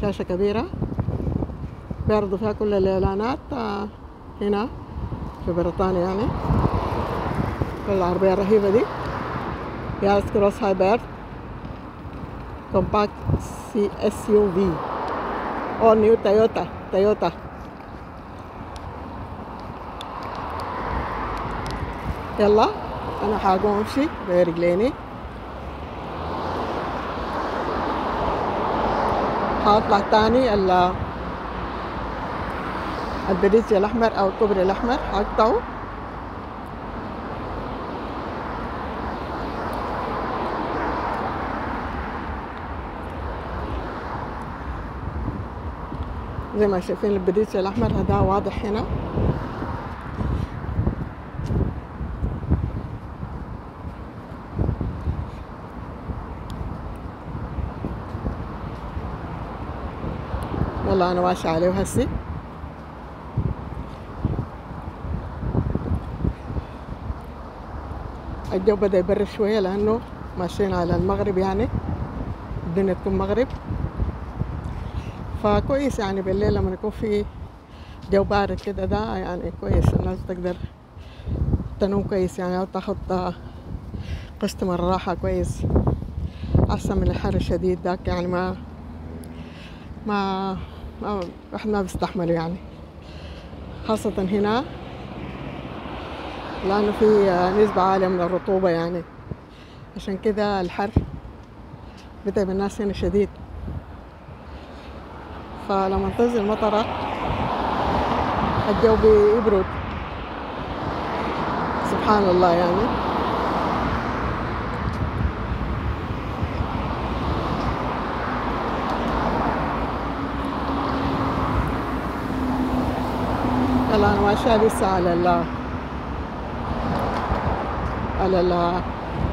شاشة كبيرة. بيعرضوا فيها كل الإعلانات آه، هنا في بريطانيا يعني. العربية الرهيبة دي. Yaris Cross hybrid compact C SUV all new تويوتا تويوتا يلا أنا حاقوم أمشي برجليني تاني ال ال bridge الأحمر أو الكوبري الأحمر. حقطعه زي ما شايفين ال bridge الأحمر هذا واضح هنا. والله أنا ماشي عليه هسي الجو بدأ يبرد شوية لأنه ماشيين على المغرب يعني. الدنيا تكون مغرب. فكويس يعني بالليل لما يكون في جو بارد كده ده يعني كويس. الناس تقدر تنوم كويس يعني أو تاخد قسط من الراحة كويس. أحسن من الحر الشديد داك يعني ما ما ما الواحد ما يعني. خاصة هنا لأنه في نسبة عالية من الرطوبة يعني. عشان كده الحر بتعب الناس هنا شديد. فلما تنزل مطرة الجو بيبرد. سبحان الله يعني. يلا أنا ماشية لسه على ال على ال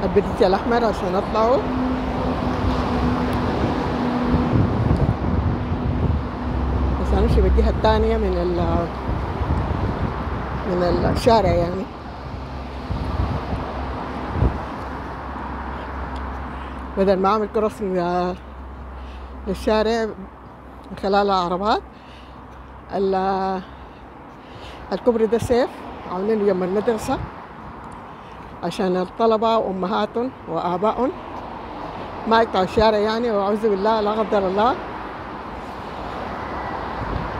البريج الاحمر عشان أطلعه. بس هنمشي بالجهة الثانية من ال من الشارع يعني. بدل ما أعمل كروسنج للشارع من خلال العربات ال- الكوبري ده سيف عاملينه جنب المدرسة عشان الطلبة وأمهاتهم وآبائهم. ما يقطعوا الشارع يعني وأعوذ بالله لا قدر الله.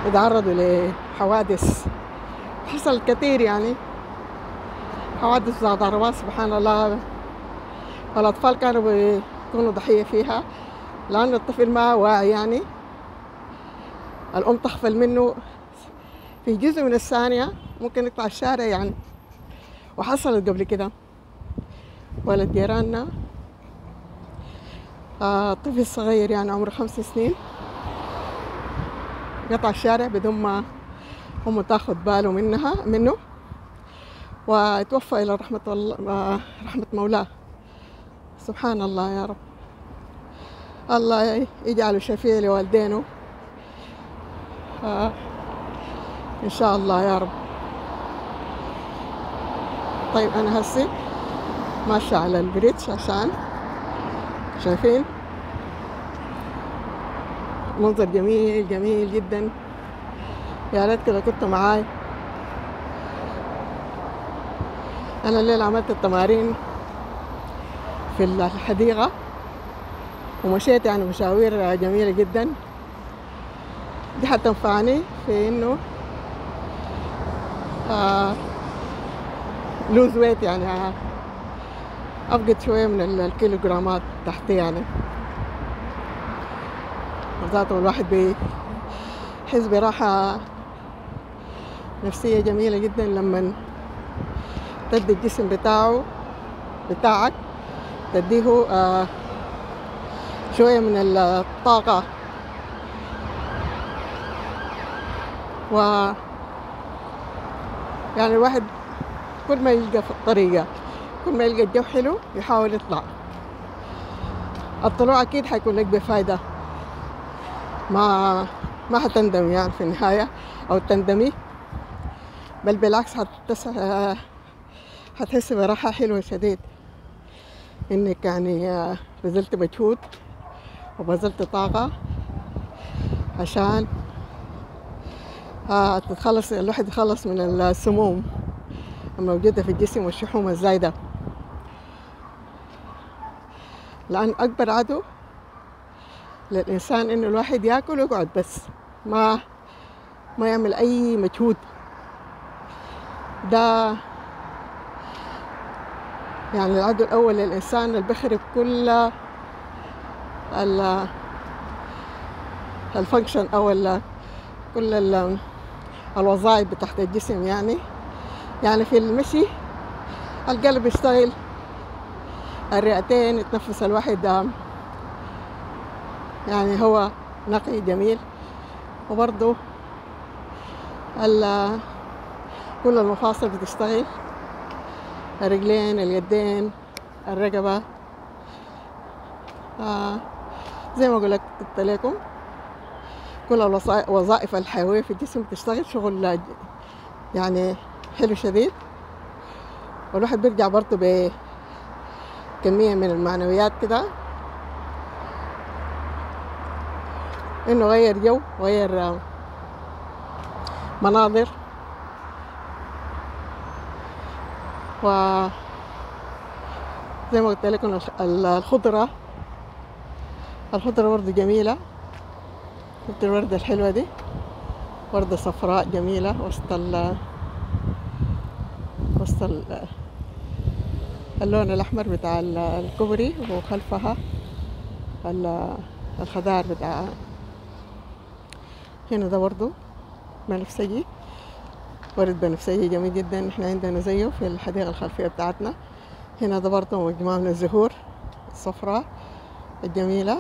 يتعرضوا لحوادث. حصل كثير يعني. حوادث ذات ضربات سبحان الله. والأطفال كانوا بيكونوا ضحية فيها. لأن الطفل ما واعي يعني. الأم تغفل منه. في جزء من الثانية ممكن يطلع الشارع يعني. وحصلت قبل كده. ولد جيراننا. آه طفل صغير يعني عمره خمس سنين. قطع الشارع بدون ما أمه تاخد باله منها منه. وتوفى إلى رحمة الله رحمة مولاه. سبحان الله يا رب. الله يجعله شفيع لوالدينه. آه. إن شاء الله يا رب. طيب أنا هسي ماشية على البريدج عشان شايفين؟ منظر جميل جميل جدا. يا ريت كده كنتوا معاي. أنا الليلة عملت التمارين في الحديقة ومشيت يعني مشاوير جميلة جدا. دي حتنفعني في إنه لوز ويت يعني آه أفقد شوية من ال- الكيلوغرامات تحتي يعني. ذاته الواحد بيحس براحة نفسية جميلة جدا لما تدي الجسم بتاعه بتاعك تديه آه شوية من الطاقة. و يعني الواحد كل ما يلقى في الطريقة كل ما يلقى الجو حلو يحاول يطلع. الطلوع أكيد حيكون لك بفايدة. ما ما حتندم يعني في النهاية أو تندمي بل بالعكس حتس... حتحسي براحة حلوة شديد. إنك يعني بذلت مجهود وبذلت طاقة عشان آه تتخلص الواحد يتخلص من السموم. الموجودة في الجسم والشحوم الزايدة. لأن أكبر عدو للإنسان إنه الواحد يأكل ويقعد بس. ما ما يعمل أي مجهود. ده يعني العدو الأول للإنسان اللي بيخرب كل ال الفانكشن أو كل الوظائف بتاعت الجسم يعني. يعني في المشي القلب يشتغل الرئتين يتنفس الواحد يعني هو نقي جميل. وبرضه كل المفاصل بتشتغل. الرجلين اليدين الرقبة. آه زي ما قلت لكم كل الوظائف الحيوية في الجسم بتشتغل شغل يعني حلو شديد والواحد بيرجع برضه بكمية من المعنويات كده إنه غير جو غير مناظر. و زي ما قلت لكم الخضرة الخضرة برضه جميلة. شفت الوردة الحلوة دي؟ وردة صفراء جميلة وسط ال وسط ال اللون الأحمر بتاع الكوبري وخلفها الخضار بتاع هنا ده برضه بنفسجي. ورد بنفسجي جميل جدا. إحنا عندنا زيه في الحديقة الخلفية بتاعتنا. هنا ده برضه مجموعة من الزهور الصفراء الجميلة.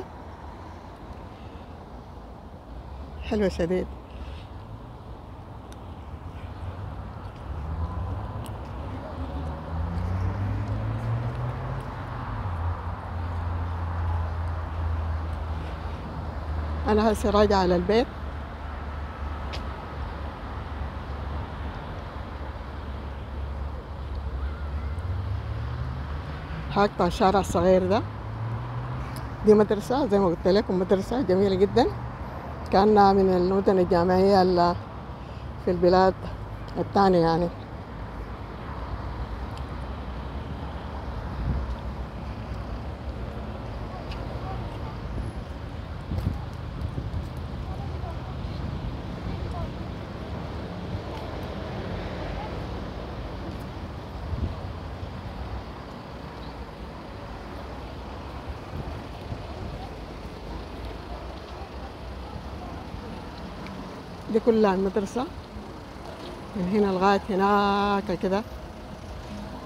حلوة شديد أنا هسه راجعة على البيت. هقطع الشارع الصغير ده. دي مدرسة زي ما قلت لكم مدرسة جميلة جدا. كأنها من المدن الجامعية في البلاد الثانية يعني. دي كلها المدرسة. من هنا لغاية هناك كده.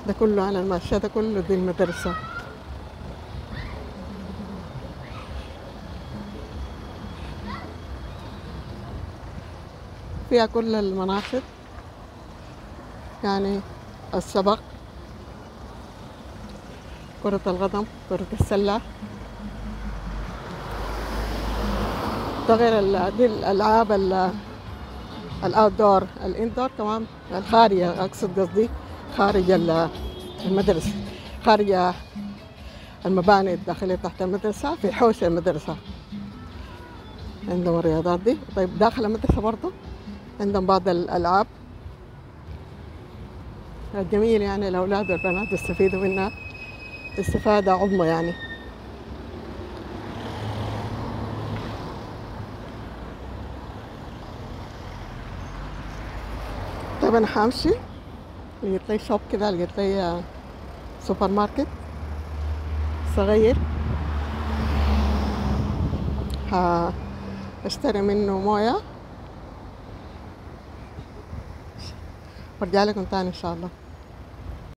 ده كله على الماشية ده كله دي المدرسة. فيها كل المناصب يعني السبق. كرة القدم كرة السلة. ده غير دي الألعاب الاوت دور الاندور كمان الخارجة أقصد قصدي خارج المدرسة خارج المباني الداخلية تحت المدرسة في حوش المدرسة. عندهم الرياضات دي. طيب داخل المدرسة برضو؟ عندهم بعض الألعاب. جميل يعني الأولاد والبنات يستفيدوا منها. استفادة عظمى يعني. أنا حامشي لقيت شوب كده لقيت سوبر ماركت صغير هاشتري منه موية وارجع لكم تاني ان شاء الله